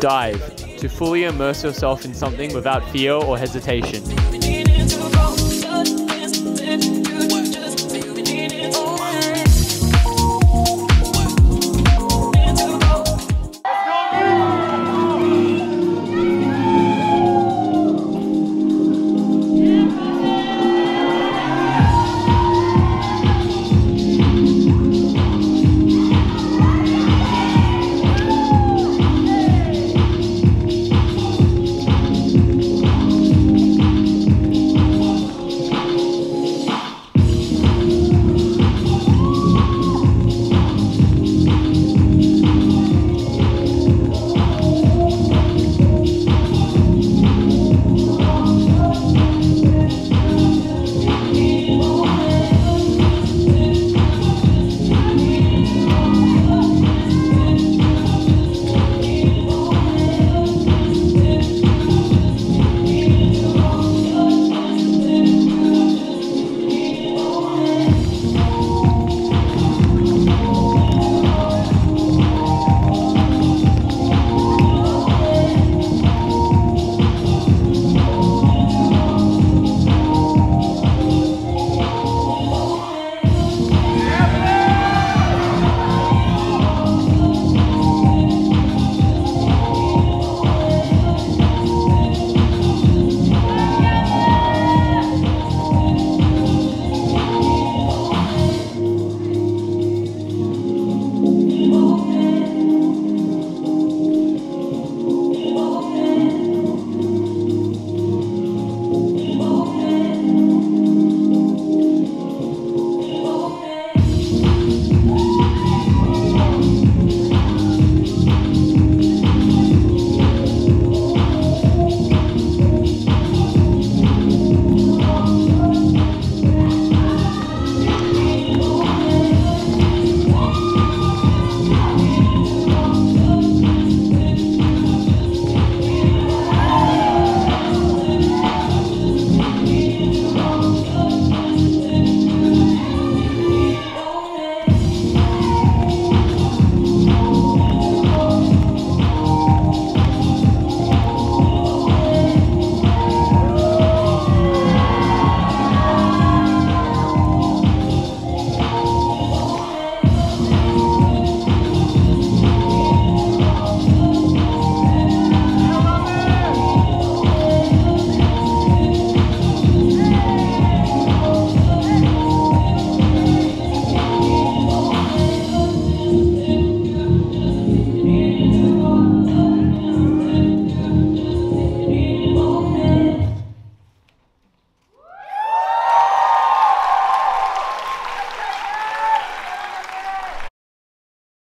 Dive. To fully immerse yourself in something without fear or hesitation.